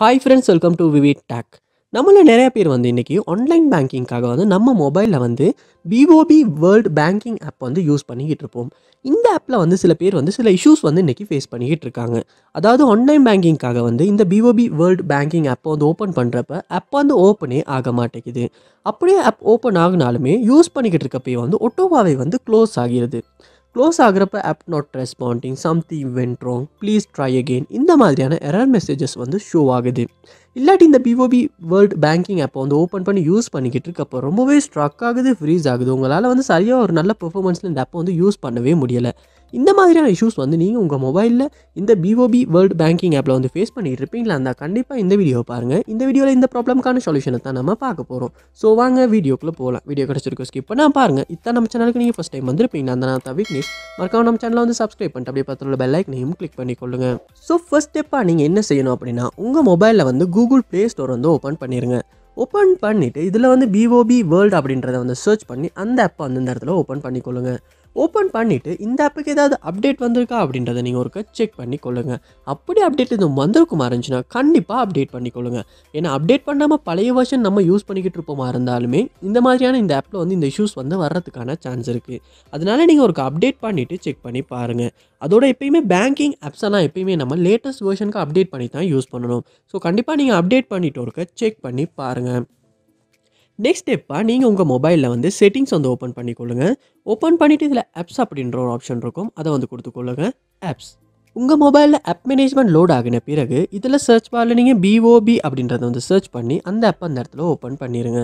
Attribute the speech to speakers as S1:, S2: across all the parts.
S1: Hi friends welcome to Vivid Tech நம்மள நிறைய பேர் வந்து இன்றைக்கி ஆன்லைன் பேங்கிங்காக வந்து நம்ம மொபைலில் வந்து பிஓபி வேர்ல்டு பேங்கிங் ஆப் வந்து யூஸ் பண்ணிக்கிட்டு இருப்போம். இந்த ஆப்பில் வந்து சில பேர் வந்து சில இஷ்யூஸ் வந்து இன்றைக்கி ஃபேஸ் பண்ணிக்கிட்டு இருக்காங்க. அதாவது ஆன்லைன் பேங்கிங்காக வந்து இந்த பிஓபி வேர்ல்டு பேங்கிங் ஆப்பை வந்து ஓப்பன் பண்ணுறப்ப ஆப் வந்து ஓப்பனே ஆக மாட்டேங்குது. அப்படியே ஆப் ஓப்பன் ஆகினாலுமே யூஸ் பண்ணிக்கிட்டு இருக்கப்பயே வந்து ஒட்டோவாவே வந்து க்ளோஸ் ஆகிடுது close ஆகிறப்ப app not responding something went wrong please try again இந்த மாதிரியான எரர் மெசேஜஸ் வந்து ஷோ ஆகுது. இல்லாட்டி இந்த பிஓபி வேர்ல்டு பேங்கிங் ஆப்பை வந்து ஓப்பன் பண்ணி யூஸ் பண்ணிக்கிட்டு இருக்கப்போ ரொம்பவே ஸ்ட்ரக் ஆகுது ஃப்ரீஸ் ஆகுது. உங்களால் வந்து சரியாக ஒரு நல்ல பெர்ஃபார்மன்ஸில் இந்த ஆப்பை வந்து யூஸ் பண்ணவே முடியலை. இந்த மாதிரியான இஷ்யூஸ் வந்து நீங்கள் உங்கள் மொபைலில் இந்த பிஓபி வேர்ல்டு பேங்கிங் ஆப்பில் வந்து ஃபேஸ் பண்ணிட்டு இருப்பீங்களா இருந்தால் கண்டிப்பாக இந்த வீடியோவை பாருங்கள் இந்த வீடியோவில் இந்த ப்ராப்ளம்க்கான சொல்யூஷனை தான் நம்ம பார்க்க போகிறோம் ஸோ வாங்க வீடியோக்குள்ளே போகலாம் வீடியோ கிடச்சிருக்கோம் ஸ்கிப் பண்ணால் பாருங்கள் இத்தான் நம்ம சேனலுக்கு நீங்கள் ஃபஸ்ட் டைம் வந்திருப்பீங்களா அந்த நான் தவிக்னேஷ் மறக்காம நம்ம சேனலை வந்து சப்ஸ்கிரைப் பண்ணிட்டு அப்படியே பக்கத்தில் பெல் ஐக்கனையும் கிளிக் பண்ணிக்கொள்ளுங்க. ஸோ ஃபஸ்ட் ஸ்டெப்பாக நீங்கள் என்ன செய்யணும் அப்படின்னா உங்கள் மொபைலில் வந்து கூகுள் கூகுள் ப்ளே ஸ்டோர் வந்து ஓப்பன் பண்ணிடுங்க ஓப்பன் பண்ணிவிட்டு இதில் வந்து பிஓபி வேர்ல்டு அப்படின்றத வந்து சர்ச் பண்ணி அந்த ஆப்பை வந்து இந்த இடத்துல ஓப்பன் பண்ணிக்கொள்ளுங்கள் ஓப்பன் பண்ணிவிட்டு இந்த ஆப்புக்கு ஏதாவது அப்டேட் வந்திருக்கா அப்படின்றத நீங்கள் ஒருக்க செக் பண்ணி கொள்ளுங்கள் அப்படி அப்டேட் எதுவும் வந்திருக்குமா இருந்துச்சுன்னா கண்டிப்பாக அப்டேட் பண்ணிக்கொள்ளுங்க ஏன்னா அப்டேட் பண்ணாமல் பழைய வருஷன் நம்ம யூஸ் பண்ணிக்கிட்டு இருப்போமா இருந்தாலுமே இந்த மாதிரியான இந்த ஆப்பில் வந்து இந்த இஷ்யூஸ் வந்து வர்றதுக்கான சான்ஸ் இருக்குது அதனால நீங்கள் ஒரு அப்டேட் பண்ணிவிட்டு செக் பண்ணி பாருங்கள் அதோட எப்பயுமே பேங்கிங் ஆப்ஸ் எல்லாம் எப்பயுமே நம்ம லேட்டஸ்ட் வேர்ஷனுக்கு அப்டேட் பண்ணி தான் யூஸ் பண்ணணும். ஸோ கண்டிப்பாக நீங்கள் அப்டேட் பண்ணிட்டு ஒருக்க செக் பண்ணி பாருங்கள் நெக்ஸ்ட் ஸ்டெப்பாக நீங்கள் உங்கள் மொபைலில் வந்து செட்டிங்ஸ் வந்து ஓப்பன் பண்ணிக்கொள்ளுங்க. ஓப்பன் பண்ணிவிட்டு இதில் ஆப்ஸ் அப்படின்ற ஒரு ஆப்ஷன் இருக்கும். அதை வந்து கொடுத்துக்கொள்ளுங்க. ஆப்ஸ் உங்கள் மொபைலில் ஆப் மேனேஜ்மெண்ட் லோட் ஆகின பிறகு இதில் சர்ச் பாரில் நீங்கள் பிஓபி அப்படின்றத வந்து சர்ச் பண்ணி அந்த ஆப் அந்த இடத்துல ஓப்பன் பண்ணிடுங்க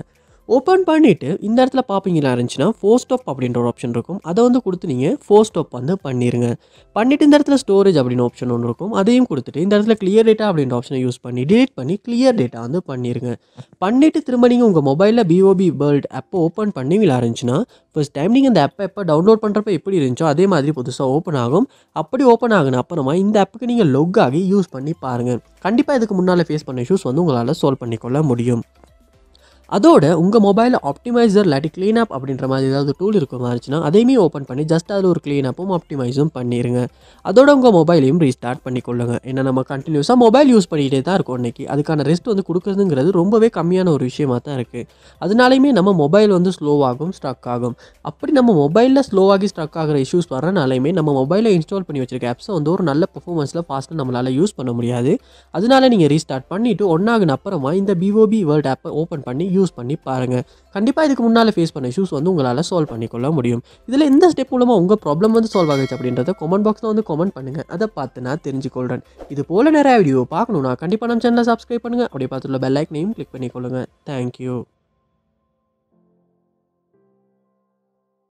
S1: ஓப்பன் பண்ணிவிட்டு இந்த இடத்துல பார்ப்பீங்களா இருந்துச்சுன்னா ஃபோர் ஸ்டாப் அப்படின்ற ஒரு ஆப்ஷன் இருக்கும். அதை வந்து கொடுத்து நீங்கள் ஃபோர் ஸ்டாப் வந்து பண்ணிடுங்க பண்ணிவிட்டு இந்த இடத்துல ஸ்டோரேஜ் அப்படின்னு ஆப்ஷன் ஒன்று இருக்கும். அதையும் கொடுத்துட்டு இந்த இடத்துல கிளியர் டேட்டா அப்படின்ற ஆப்ஷனை யூஸ் பண்ணி டிலீட் பண்ணி கிளியர் டேட்டா வந்து பண்ணிடுங்க பண்ணிவிட்டு திரும்ப நீங்கள் உங்கள் மொபைலில் பிஓபி வேர்ல்டு அப்போ ஓப்பன் பண்ணுவீங்களா இருந்துச்சுன்னா ஃபர்ஸ்ட் டைம் நீங்கள் இந்த ஆப்பை எப்போ டவுன்லோட் பண்ணுறப்ப எப்படி இருந்துச்சோ அதே மாதிரி புதுசாக ஓப்பன் ஆகும். அப்படி ஓப்பன் ஆகுன அப்புறமா இந்த ஆப்புக்கு நீங்கள் லொக் ஆகி யூஸ் பண்ணி பாருங்கள் கண்டிப்பாக இதுக்கு முன்னால் ஃபேஸ் பண்ண இஷ்யூஸ் வந்து உங்களால் சால்வ் பண்ணிக்கொள்ள முடியும். அதோட உங்கள் மொபைலில் ஆப்டிமைசர் இல்லாட்டி க்ளீன் அப் அப்படின்ற மாதிரி ஏதாவது டூல் இருக்கும் மாதிரிச்சுன்னா அதையுமே ஓப்பன் பண்ணி ஜஸ்ட் அதில் ஒரு க்ளீன் அப்பும் ஆப்டிமைஸும் பண்ணிடுங்க அதோட உங்கள் மொபைலையும் ரீஸ்டார்ட் பண்ணிக்கொள்ளுங்க. ஏன்னா நம்ம கண்டினியூஸாக மொபைல் யூஸ் பண்ணிகிட்டே தான் இருக்கும் இன்றைக்கி அதுக்கான ரெஸ்ட் வந்து கொடுக்குறதுங்கிறது ரொம்பவே கம்மியான ஒரு விஷயமா தான் இருக்குது அதனாலையுமே நம்ம மொபைல் வந்து ஸ்லோவாகும் ஸ்ட்ரக் ஆகும். அப்படி நம்ம மொபைலில் ஸ்லோவாகி ஸ்ட்ரக் ஆகிற இஷ்யூஸ் வரனாலையுமே நம்ம மொபைலில் இன்ஸ்டால் பண்ணி வச்சிருக்க ஆப்ஸை வந்து ஒரு நல்ல பர்ஃபார்மன்ஸில் ஃபாஸ்ட்டாக நம்மளால் யூஸ் பண்ண முடியாது. அதனால நீங்கள் ரீஸ்டார்ட் பண்ணிவிட்டு ஒன்றாகின அப்புறமா இந்த பிஓபி வேர்ல்ட் ஆப்பை ஓப்பன் பண்ணி யூஸ் பண்ணி பாருங்கள் கண்டிப்பாக இதுக்கு முன்னால் ஃபேஸ் பண்ண இஷ்யூஸ் வந்து உங்களால் சால்வ் பண்ணிக்கொள்ள முடியும். இதில் எந்த ஸ்டெப் மூலமாக உங்கள் ப்ராப்ளம் வந்து சால்வ் ஆகுச்சு அப்படின்றத கமெண்ட் பாக்ஸில் வந்து கமெண்ட் பண்ணுங்கள் அதை பார்த்து நான் தெரிஞ்சுக்கொள்கிறேன் இது போல் நிறைய வீடியோ பார்க்கணுன்னா கண்டிப்பாக நம்ம சேனலை சப்ஸ்கிரைப் பண்ணுங்கள் அப்படியே பார்த்துள்ள பெல் ஐக்கனையும் கிளிக் பண்ணிக்கொள்ளுங்கள் தேங்க்யூ